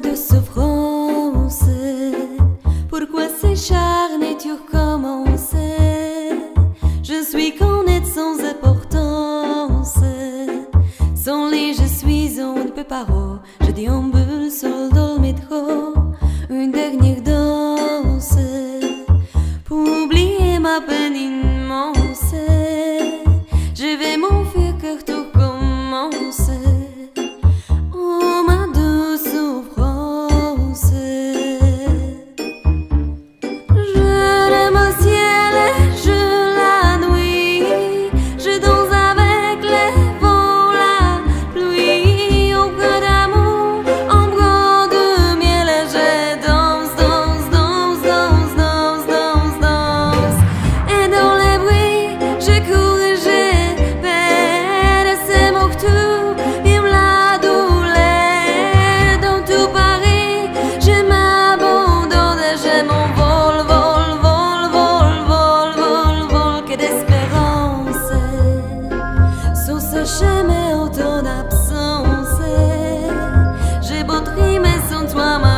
de souffrance. Pourquoi s'acharner tu recommences Je suis est sans importance. Sans les je suis on ne peut pas. Je déambule dans le métro. Une dernière danse pour oublier ma peine ton absence. J'ai beau trimer sans toi ma